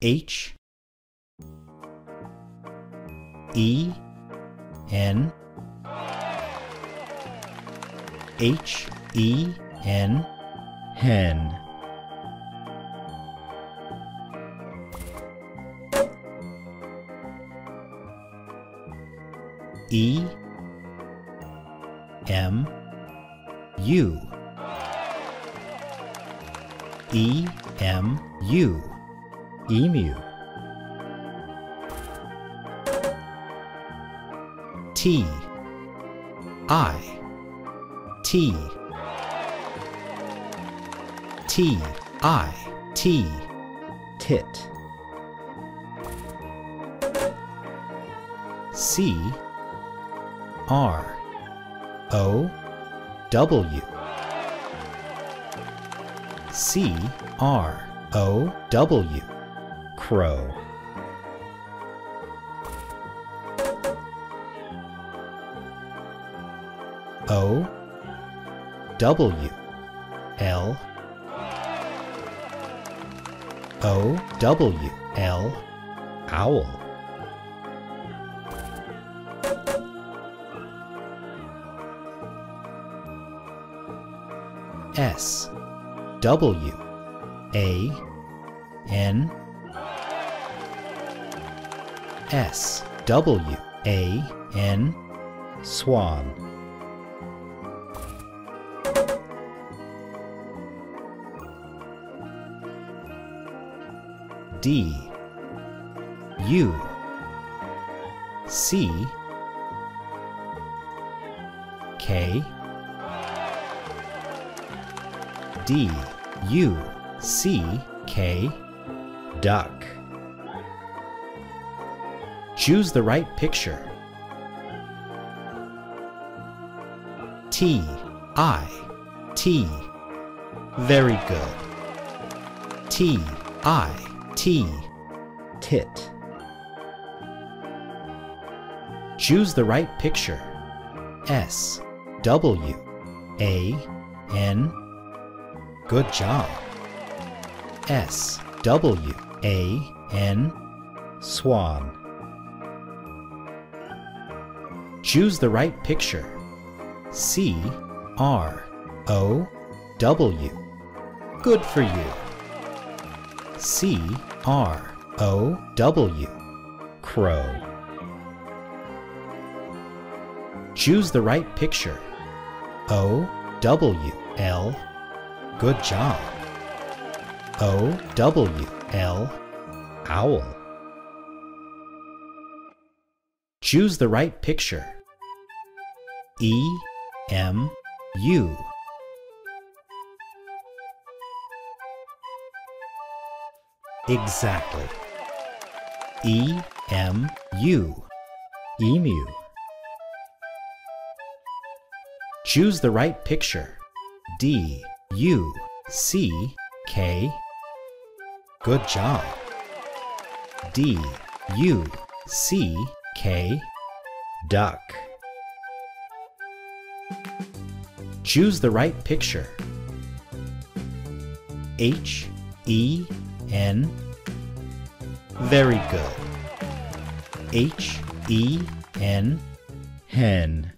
H E N H E N hen. E M U. E M U emu. T. I. T. T. I. T. Tit. C. R. O. W. C. R. O. W crow. O W L O W L owl. S W A N S W A N swan. D U C K D U C K duck Choose the right picture. T I T Very good. T I T tit Choose the right picture. S W A N Good job. S W A N Swan. Choose the right picture. C R O W. Good for you. C R O W. Crow. Choose the right picture. O W L. Good job. O W L. Owl. Choose the right picture. E M U. Exactly. E M U. Emu. Choose the right picture. D U C K. Good job. D U C K. Duck. Choose the right picture. H E N. Very good. H E N. Hen.